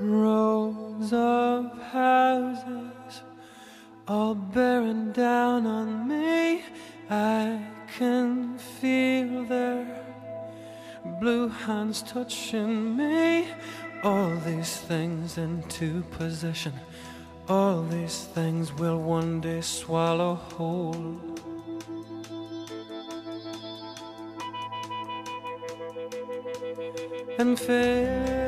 ruins of houses all bearing down on me. I can feel their blue hands touching me. All these things into possession. All these things will one day swallow whole. And fade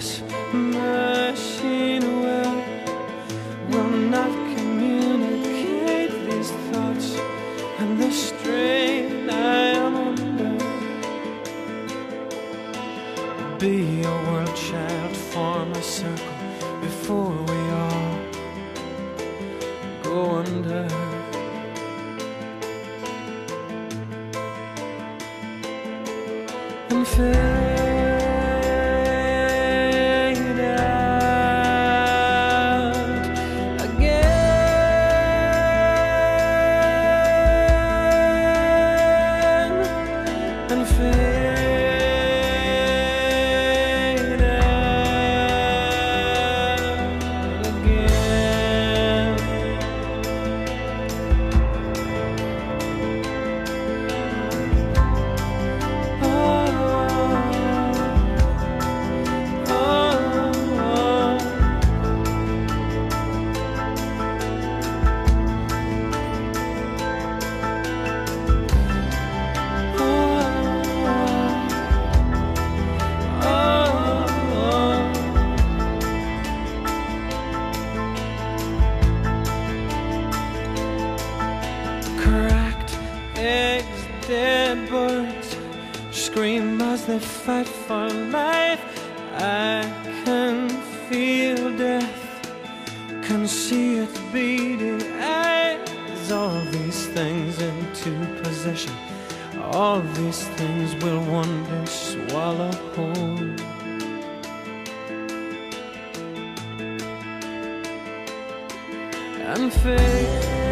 This machine will will not communicate these thoughts and the strain I am under. Be a world child, form a circle before we all go under. And fade birds scream as they fight for life. I can feel death, can see it beating eyes. All these things into possession, all these things will one day swallow whole. And fade